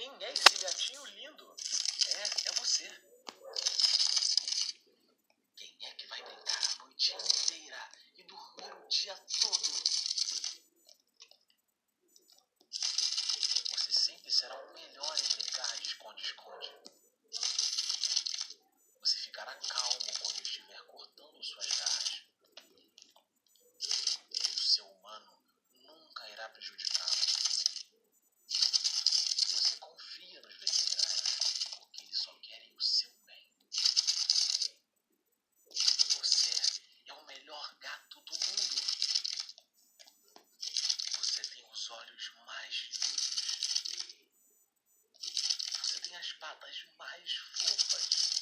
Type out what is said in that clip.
Quem é esse gatinho lindo? É, é você. Quem é que vai brincar a noite inteira e dormir o dia todo? Você sempre será o melhor em brincar de esconde-esconde. Você ficará calmo quando eu estiver cortando suas garras. E o seu humano nunca irá prejudicá-lo. Você tem as patas mais fofas.